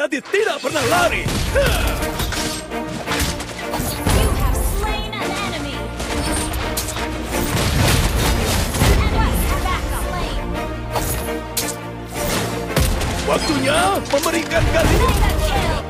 sejati tidak pernah lari. Waktunya memberikan kalian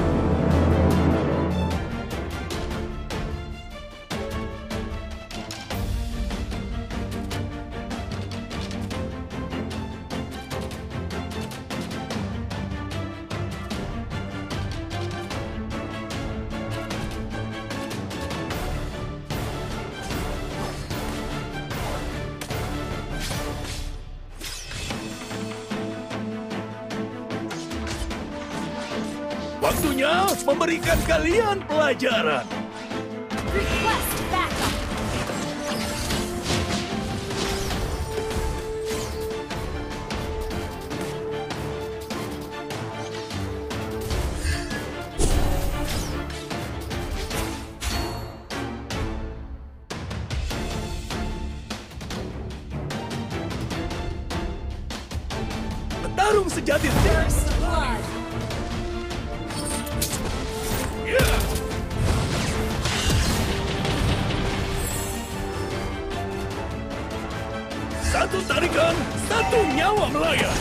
Waktunya memberikan kalian pelajaran. Request backup! Sejati First satu nyawa melayang.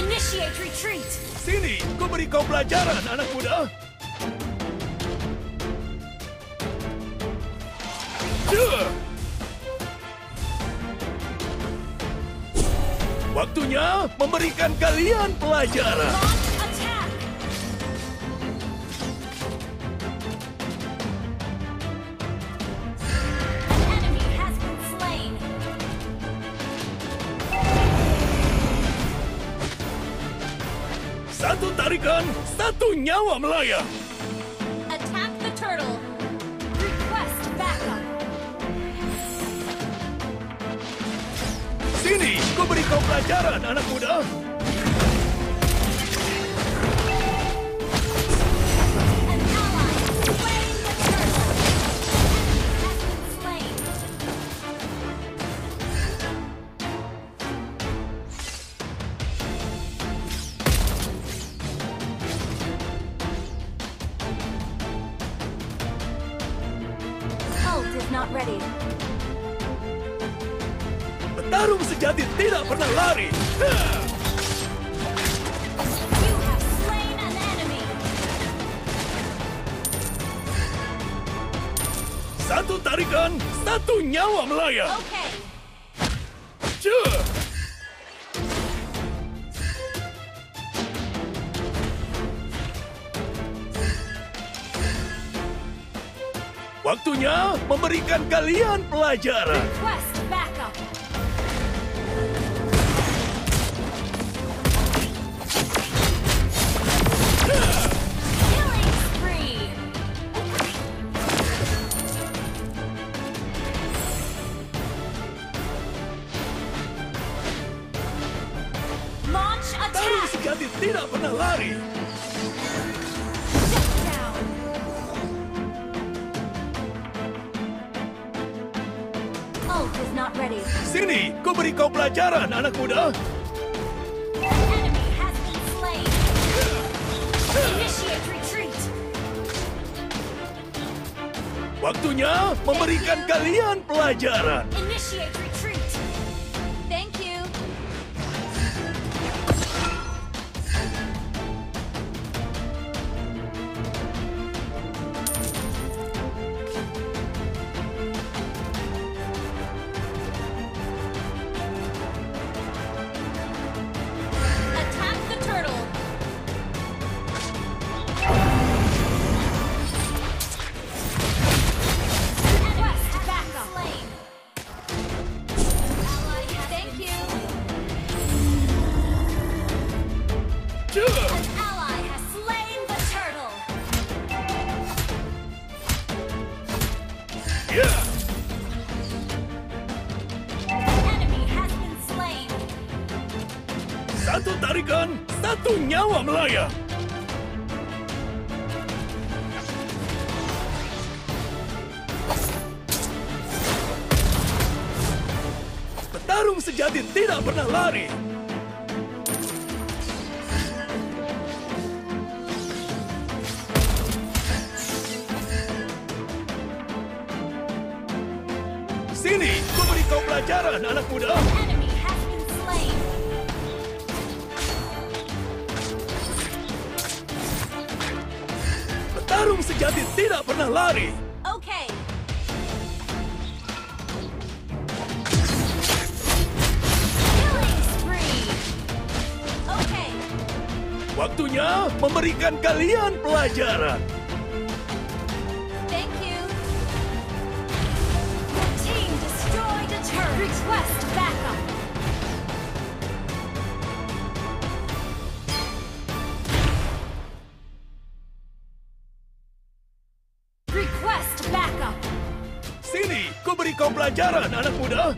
Initiate retreat! Sini, ku beri kau pelajaran, anak muda. Duh. Waktunya memberikan kalian pelajaran. Melayang. Attack the turtle! Request backup! Sini, ku beri kau pelajaran, anak muda. Not ready. Petarung sejati tidak pernah lari. Satu tarikan, satu nyawa melayang. Okay, Duh. Waktunya memberikan kalian pelajaran. request Sini, ku beri kau pelajaran, anak muda. Waktunya memberikan kalian pelajaran. Initiate satu nyawa melayang. Petarung sejati tidak pernah lari. Sini, ku beri kau pelajaran, anak muda. Petarung sejati tidak pernah lari. Okay. Spree. Okay. Waktunya memberikan kalian pelajaran. Beri kau pelajaran, anak muda.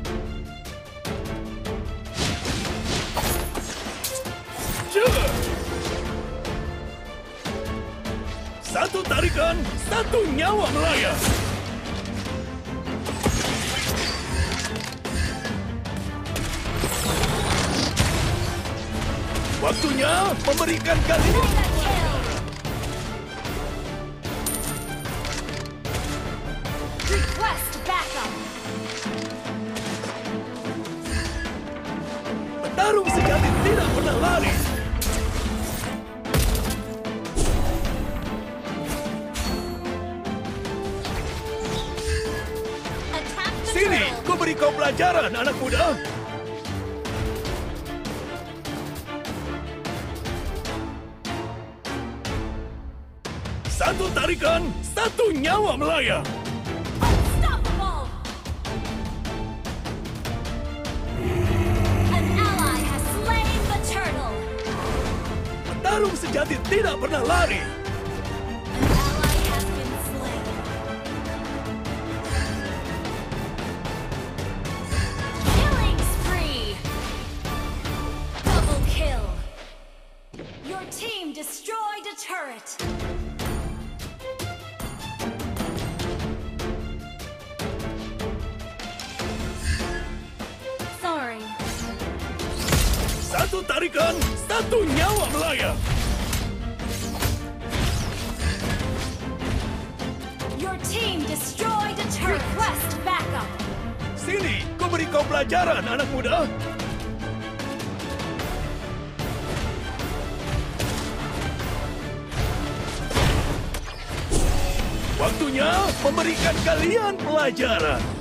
Satu tarikan, satu nyawa melayang. Waktunya memberikan kalian. Request petarung sejati tidak pernah lari. Attack the Sini, ku beri kau pelajaran, anak muda. Satu tarikan, satu nyawa melayang. Petarung sejati tidak pernah lari. Satu tarikan, satu nyawa melayang. Your team destroyed a turret. Request backup. Sini, ku beri kau pelajaran, anak muda. Waktunya memberikan kalian pelajaran.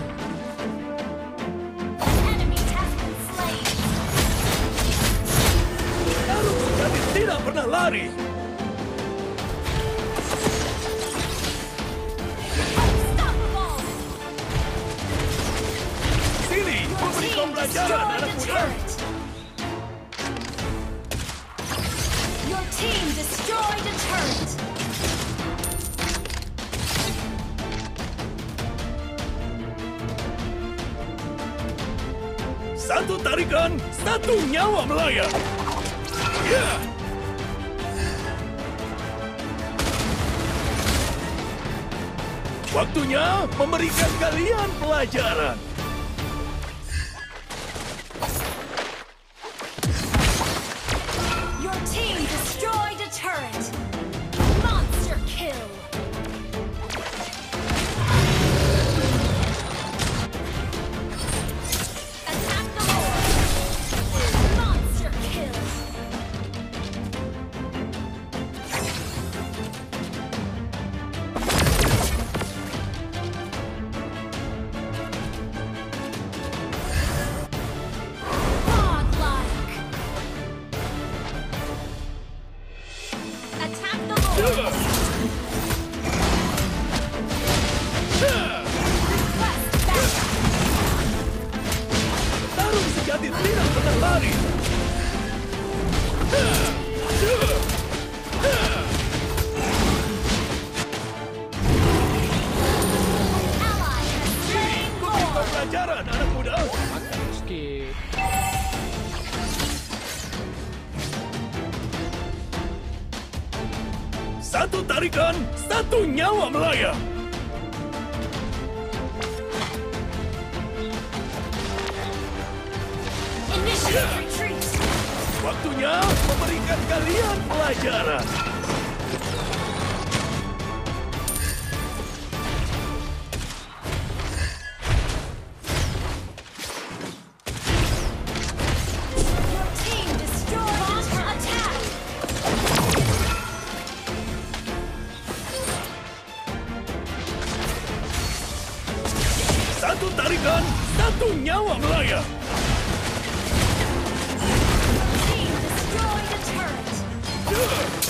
Tidak pernah lari. Sini, beri kau pelajaran, anak muda. Your team destroyed a turret. Satu tarikan, satu nyawa melayang. Ya, waktunya memberikan kalian pelajaran. Attack Satu tarikan, satu nyawa melayang. Waktunya memberikan kalian pelajaran. Satu tarikan, satu nyawa melayang. Team turret.